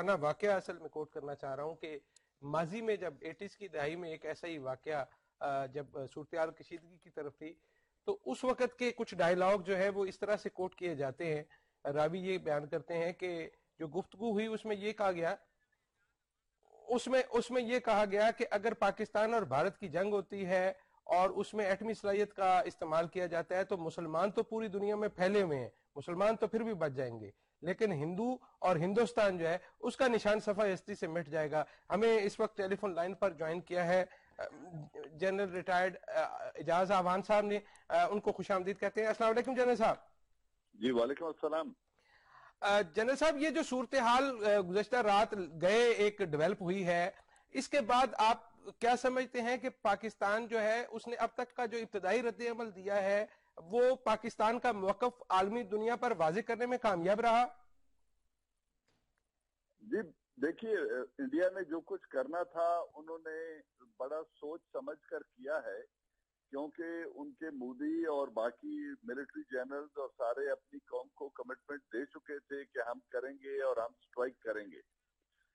پرانا واقعہ اصل میں کوٹ کرنا چاہ رہا ہوں کہ ماضی میں جب ایٹیز کی دہائی میں ایک ایسا ہی واقعہ جب صورتحال کشیدگی کی طرف تھی، تو اس وقت کے کچھ ڈائلاگ جو ہے وہ اس طرح سے کوٹ کیے جاتے ہیں۔ راوی یہ بیان کرتے ہیں کہ جو گفتگو ہوئی اس میں یہ کہا گیا، اس میں اس میں یہ کہا گیا کہ اگر پاکستان اور بھارت کی جنگ ہوتی ہے اور اس میں ایٹمی صلاحیت کا استعمال کیا جاتا ہے، تو مسلمان تو پوری دنیا میں پھیلے ہوئے ہیں۔ مسلمان تو پھر بھی بچ جائیں گے۔ لیکن ہندو اور ہندوستان جو ہے اس کا نشان صفحہ ہستی سے مٹ جائے گا۔ ہمیں اس وقت ٹیلی فون لائن پر جوائن کیا ہے۔ جنرل ریٹائرڈ اجاز آوان صاحب نے ان کو خوش آمدید کہتے ہیں۔ السلام علیکم جنرل صاحب۔ جی وعلیکم السلام۔ جنرل صاحب یہ جو صورتحال گزشتہ رات گئے ایک ڈیولپ ہوئی ہے اس کے بعد آپ کیا سمجھتے ہیں کہ پاکستان جو ہے اس نے اب تک کا جو ابتدائی رد عمل دیا ہے وہ پاکستان کا موقف عالمی دنیا پر واضح کرنے میں کامیاب رہا؟ جی دیکھیے، انڈیا نے جو کچھ کرنا تھا، انہوں نے بڑا سوچ سمجھ کر کیا ہے، کیونکہ ان کے مودی اور باقی ملٹری جنرل اور سارے اپنی قوم کو کمٹمنٹ دے چکے تھے کہ ہم کریں گے اور ہم سٹرائک کریں گے۔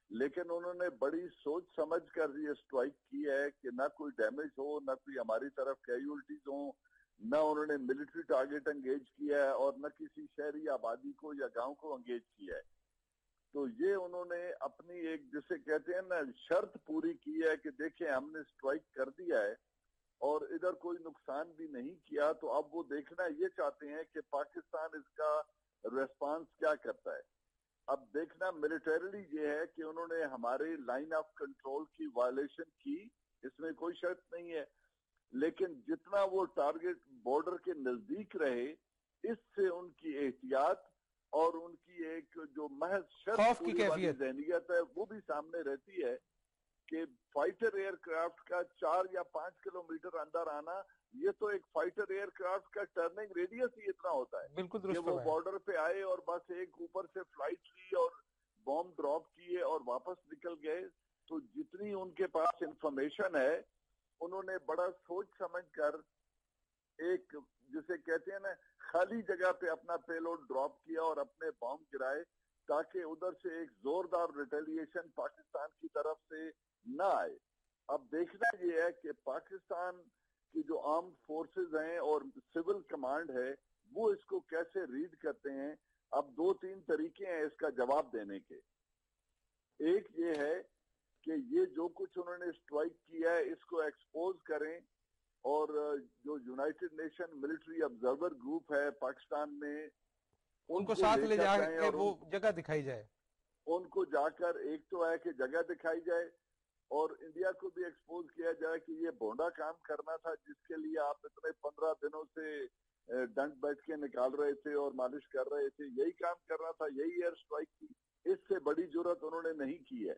لیکن انہوں نے بڑی سوچ سمجھ کر یہ سٹرائک کی ہے کہ نہ کوئی ڈیمیج ہو، نہ کوئی ہماری طرف کیجولٹیز ہوں نہ انہوں نے ملٹری ٹارگٹ انگیج کیا ہے اور نہ کسی شہری آبادی کو یا گاؤں کو انگیج کیا ہے۔ تو یہ انہوں نے اپنی ایک جسے کہتے ہیں نا، شرط پوری کی ہے کہ دیکھیں ہم نے سٹرائک کر دیا ہے اور ادھر کوئی نقصان بھی نہیں کیا، تو اب وہ دیکھنا یہ چاہتے ہیں کہ پاکستان اس کا ریسپانس کیا کرتا ہے۔ اب دیکھنا ملیٹریلی یہ ہے کہ انہوں نے ہمارے لائن آف کنٹرول کی وائلیشن کی، اس میں کوئی شرط نہیں ہے۔ لیکن جتنا وہ ٹارگٹ بارڈر کے نزدیک رہے اس سے ان کی احتیاط اور ان کی ایک جو محض شرط ذہنیت ہے وہ بھی سامنے رہتی ہے کہ فائٹر ایئر کرافٹ کا چار یا پانچ کلومیٹر اندر آنا یہ تو ایک فائٹر ایئر کرافٹ کا ٹرننگ ریڈیس ہی اتنا ہوتا ہے بالکل وہ بارڈر پہ آئے اور بس ایک اوپر سے فلائٹ لی اور بوم ڈراپ کیے اور واپس نکل گئے۔ تو جتنی ان کے پاس انفارمیشن ہے انہوں نے بڑا سوچ سمجھ کر ایک جسے کہتے ہیں نا، خالی جگہ پہ اپنا پیلوڈ ڈراپ کیا اور اپنے بام گرائے تاکہ ادھر سے ایک زوردار ریٹیلیشن پاکستان کی طرف سے نہ آئے۔ اب دیکھنا یہ ہے کہ پاکستان کی جو آرم فورسز ہیں اور سول کمانڈ ہے، وہ اس کو کیسے ریڈ کرتے ہیں؟ اب دو تین طریقے ہیں اس کا جواب دینے کے۔ ایک یہ ہے کہ یہ جو کچھ انہوں نے اسٹرائک کیا ہے اس کو ایکسپوز کریں۔ اور جو united nation military observer group ہے پاکستان میں ان کو ساتھ لے جا کے وہ جگہ دکھائی جائے۔ ان کو جا کر ایک تو ہے کہ جگہ دکھائی جائے اور انڈیا کو بھی ایکسپوز کیا جائے کہ یہ بونڈا کام کرنا تھا جس کے لیے آپ اتنے پندرہ دنوں سے ڈنٹ بیٹھ کے نکال رہے تھے اور مالش کر رہے تھے۔ یہی کام کرنا تھا یہی ایئر سٹرائک تھی۔ اس سے بڑی ضرورت انہوں نے نہیں کی ہے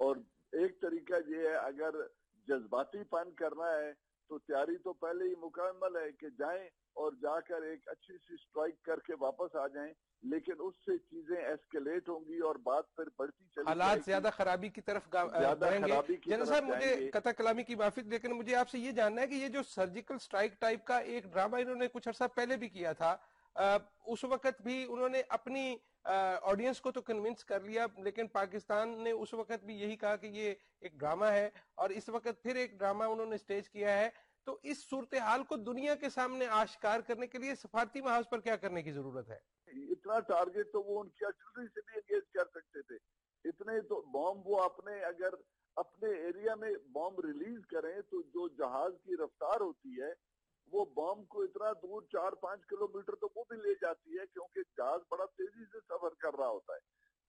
اور ایک طریقہ یہ ہے اگر جذباتی پن کرنا ہے تو تیاری تو پہلے ہی مکمل ہے کہ جائیں اور جا کر ایک اچھی سی سٹرائک کر کے واپس آ جائیں لیکن اس سے چیزیں ایسکلیٹ ہوں گی اور بات پھر بڑھتی چلی حالات زیادہ خرابی کی طرف بڑھیں گے۔ جنرل صاحب مجھے قطع کلامی کی معافی لیکن مجھے آپ سے یہ جاننا ہے کہ یہ جو سرجیکل سٹرائک ٹائپ کا ایک ڈرامہ انہوں نے کچھ عرصہ پہلے بھی کیا تھا اس وقت بھی انہوں نے اپنی آڈینس کو تو کنونس کر لیا، لیکن پاکستان نے اس وقت بھی یہی کہا کہ یہ ایک ڈرامہ ہے، اور اس وقت پھر ایک ڈرامہ انہوں نے سٹیج کیا ہے۔ تو اس صورتحال کو دنیا کے سامنے آشکار کرنے کے لیے سفارتی محاذ پر کیا کرنے کی ضرورت ہے؟ اتنا ٹارگٹ تو وہ ان کی آرٹلری سے بھی انگیج کر سکتے تھے۔ اتنے تو بوم وہ اپنے، اگر اپنے ایریا میں بوم ریلیز کریں تو جو جہاز کی رفتار ہوتی ہے وہ بوم کو اتنا دور چار پانچ کلومیٹر تو وہ بھی لے جاتی ہے کیونکہ جہاز بڑا تیزی سے سفر کر رہا ہوتا ہے۔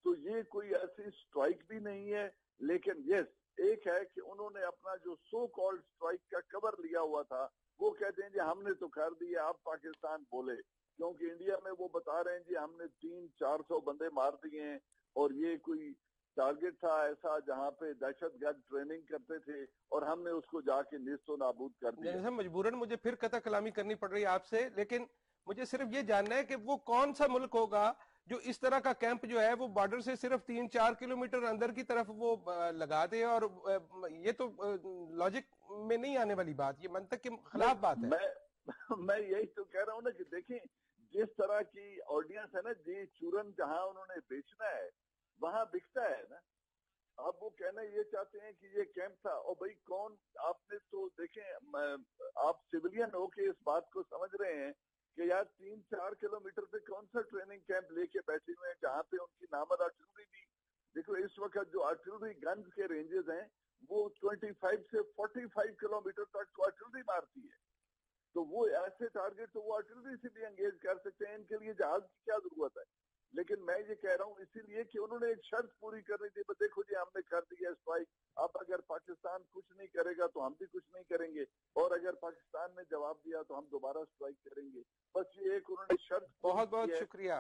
تو یہ کوئی ایسی سٹرائک بھی نہیں ہے، لیکن یس ایک ہے کہ انہوں نے اپنا جو سو کالڈ سٹرائک کا کور لیا ہوا تھا، وہ کہتے ہیں جی ہم نے تو کر دیا اب پاکستان بولے۔ کیونکہ انڈیا میں وہ بتا رہے ہیں جی ہم نے تین چار سو بندے مار دیے ہیں اور یہ کوئی ٹارگٹ تھا ایسا جہاں پہ دہشت گرد ٹریننگ کرتے تھے اور ہم نے اس کو جا کے نیست و نابود کر دیا۔ مجبوراً مجھے پھر قطع کلامی کرنی پڑ رہی ہے آپ سے لیکن مجھے صرف یہ جاننا ہے کہ وہ کون سا ملک ہوگا جو اس طرح کا کیمپ جو ہے وہ بارڈر سے صرف تین چار کلومیٹر اندر کی طرف وہ لگا دے اور یہ تو لاجک میں نہیں آنے والی بات یہ منطق کے خلاف بات ہے۔ میں یہی تو کہہ رہا ہوں نا کہ دیکھیں جس طرح کی آڈینس ہے نا جی چورن جہاں انہوں نے بیچنا ہے وہاں بکتا ہے نا۔ اب وہ کہنا یہ چاہتے ہیں کہ یہ کیمپ تھا۔ اور بھائی کون؟ آپ نے تو دیکھیں آپ سیولین ہو کے اس بات کو سمجھ رہے ہیں کہ یار تین، چار کلومیٹر پہ کون سا ٹریننگ کیمپ لے کے بیٹھے ہوئے ہیں جہاں پہ ان کی نامد آرٹلری بھی۔ دیکھو، اس وقت جو آرٹلری گنز کے رینجز ہیں، وہ 25 سے 45 کلومیٹر تک تو آرٹلری مارتی ہے۔ تو وہ ایسے ٹارگیٹ تو وہ آرٹلری سے بھی انگیج کر سکتے ہیں۔ ان کے لیے جہاز کی کیا ضرورت ہے؟ میں یہ کہہ رہا ہوں اسی لیے کہ انہوں نے ایک شرط پوری کرنی تھی دیکھو جی ہم نے کر دیا اسٹرائک اب اگر پاکستان کچھ نہیں کرے گا تو ہم بھی کچھ نہیں کریں گے۔ اور اگر پاکستان نے جواب دیا تو ہم دوبارہ اسٹرائک کریں گے۔ بس یہ ایک انہوں نے شرط بہت بہت شکریہ۔